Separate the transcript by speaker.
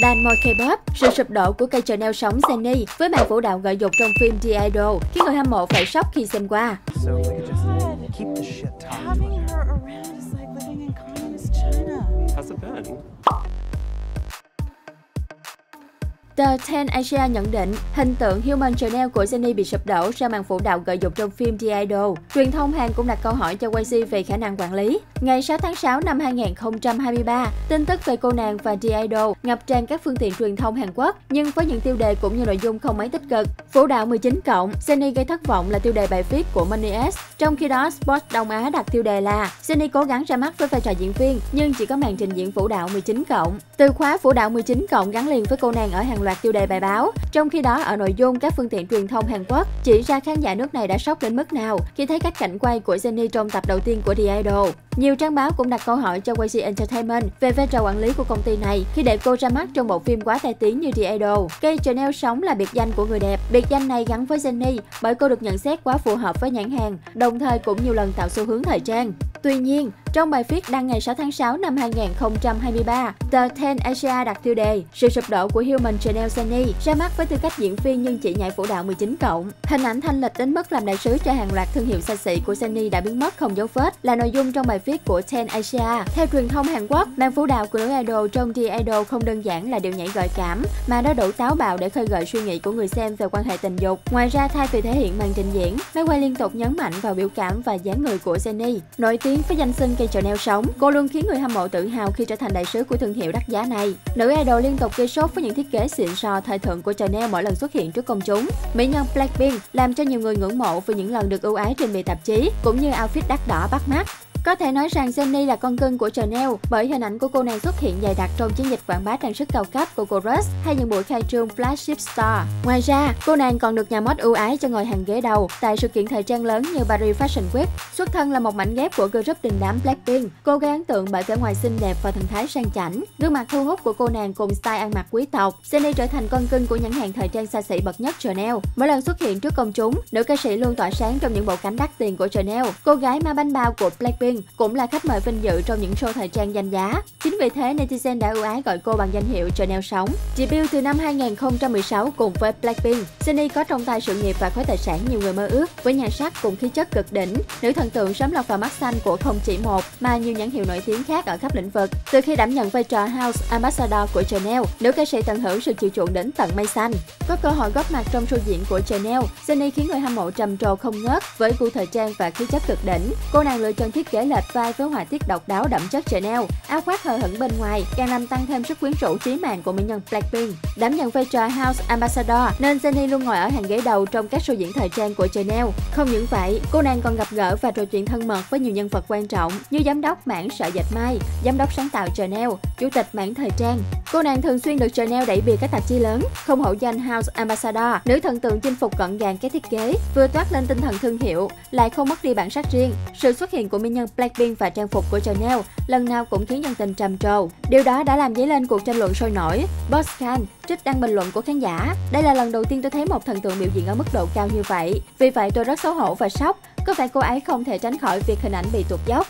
Speaker 1: Đàn môi K-pop, sự sụp đổ của cây Chanel sống Jennie với màn vũ đạo gợi dục trong phim The Idol khiến người hâm mộ phải sốc khi xem qua.
Speaker 2: So we could just keep the shit talking.
Speaker 3: Having her around is like living in communist China.
Speaker 2: How's it been?
Speaker 1: Tờ Ten Asia nhận định hình tượng Human Chanel của Jennie bị sụp đổ sau màn phụ đạo gợi dục trong phim The Idol. Truyền thông Hàn cũng đặt câu hỏi cho YG về khả năng quản lý. Ngày 6 tháng 6 năm 2023, tin tức về cô nàng và The Idol ngập tràn các phương tiện truyền thông Hàn Quốc, nhưng với những tiêu đề cũng như nội dung không mấy tích cực. Phụ đạo 19 cộng, Jennie gây thất vọng là tiêu đề bài viết của Money S. Trong khi đó, Sports Đông Á đặt tiêu đề là Jennie cố gắng ra mắt với vai trò diễn viên, nhưng chỉ có màn trình diễn phụ đạo 19 cộng. Từ khóa phụ đạo 19 cộng gắn liền với cô nàng ở hàng loạt tiêu đề bài báo. Trong khi đó, ở nội dung, các phương tiện truyền thông Hàn Quốc chỉ ra khán giả nước này đã sốc đến mức nào khi thấy các cảnh quay của Jennie trong tập đầu tiên của The Idol. Nhiều trang báo cũng đặt câu hỏi cho YG Entertainment về vai trò quản lý của công ty này khi để cô ra mắt trong bộ phim quá tai tiếng như The Idol. Cây Chanel sống là biệt danh của người đẹp. Biệt danh này gắn với Jennie bởi cô được nhận xét quá phù hợp với nhãn hàng, đồng thời cũng nhiều lần tạo xu hướng thời trang. Tuy nhiên, trong bài viết đăng ngày 6 tháng 6 năm 2023, tờ Ten Asia đặt tiêu đề Sự sụp đổ của Human Chanel Sunny ra mắt với tư cách diễn viên nhưng chỉ nhảy vũ đạo 19 cộng. Hình ảnh thanh lịch đến mức làm đại sứ cho hàng loạt thương hiệu xa xỉ của Sunny đã biến mất không dấu vết là nội dung trong bài viết của Ten Asia. Theo truyền thông Hàn Quốc, màn vũ đạo của nữ idol trong The Idol không đơn giản là điệu nhảy gợi cảm, mà nó đủ táo bạo để khơi gợi suy nghĩ của người xem về quan hệ tình dục. Ngoài ra, thay vì thể hiện màn trình diễn, máy quay liên tục nhấn mạnh vào biểu cảm và dáng người của Jennie. Nổi tiếng với danh xưng cây Chanel sống, cô luôn khiến người hâm mộ tự hào khi trở thành đại sứ của thương hiệu đắt giá này. Nữ idol liên tục gây sốt với những thiết kế xịn sò thời thượng của Chanel mỗi lần xuất hiện trước công chúng. Mỹ nhân Blackpink làm cho nhiều người ngưỡng mộ vì những lần được ưu ái trên bìa tạp chí, cũng như outfit đắt đỏ bắt mắt. Có thể nói rằng Jennie là con cưng của Chanel bởi hình ảnh của cô nàng xuất hiện dày đặc trong chiến dịch quảng bá trang sức cao cấp của cô hay những buổi khai trương flagship store. Ngoài ra, cô nàng còn được nhà mod ưu ái cho ngồi hàng ghế đầu tại sự kiện thời trang lớn như Paris Fashion Week. Xuất thân là một mảnh ghép của group đình đám Blackpink, cô gây ấn tượng bởi vẻ ngoài xinh đẹp và thần thái sang chảnh. Gương mặt thu hút của cô nàng cùng style ăn mặc quý tộc, Jennie trở thành con cưng của nhãn hàng thời trang xa xỉ bậc nhất Chanel. Mỗi lần xuất hiện trước công chúng, nữ ca sĩ luôn tỏa sáng trong những bộ cánh đắt tiền của Chanel. Cô gái ma bánh bao của Blackpink cũng là khách mời vinh dự trong những show thời trang danh giá. Chính vì thế, netizen đã ưu ái gọi cô bằng danh hiệu Chanel sống. Debut từ năm 2016 cùng với Blackpink, Jennie có trong tay sự nghiệp và khối tài sản nhiều người mơ ước. Với nhan sắc cùng khí chất cực đỉnh, nữ thần tượng sớm lọt vào mắt xanh của không chỉ một mà nhiều nhãn hiệu nổi tiếng khác ở khắp lĩnh vực. Từ khi đảm nhận vai trò House Ambassador của Chanel, nữ ca sĩ tận hưởng sự chiều chuộng đến tận mây xanh. Có cơ hội góp mặt trong show diễn của Chanel, Jennie khiến người hâm mộ trầm trồ không ngớt với gu thời trang và khí chất cực đỉnh. Cô nàng lựa chọn thiết kế lệch vai với họa tiết độc đáo đậm chất Chanel, áo khoác hờ hững bên ngoài càng làm tăng thêm sức quyến rũ trí mạng của mỹ nhân Blackpink. Đảm nhận vai trò House Ambassador nên Jennie luôn ngồi ở hàng ghế đầu trong các show diễn thời trang của Chanel. Không những vậy, cô nàng còn gặp gỡ và trò chuyện thân mật với nhiều nhân vật quan trọng như giám đốc mảng sợi dệt may, giám đốc sáng tạo Chanel, chủ tịch mảng thời trang. Cô nàng thường xuyên được Chanel đẩy bìa các tạp chí lớn, không hổ danh House Ambassador, nữ thần tượng chinh phục gọn gàng các thiết kế, vừa toát lên tinh thần thương hiệu, lại không mất đi bản sắc riêng. Sự xuất hiện của mỹ nhân Blackpink và trang phục của Chanel lần nào cũng khiến dân tình trầm trồ. Điều đó đã làm dấy lên cuộc tranh luận sôi nổi. Boss Khan, trích đăng bình luận của khán giả. Đây là lần đầu tiên tôi thấy một thần tượng biểu diễn ở mức độ cao như vậy. Vì vậy tôi rất xấu hổ và sốc. Có phải cô ấy không thể tránh khỏi việc hình ảnh bị tụt dốc?